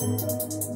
Música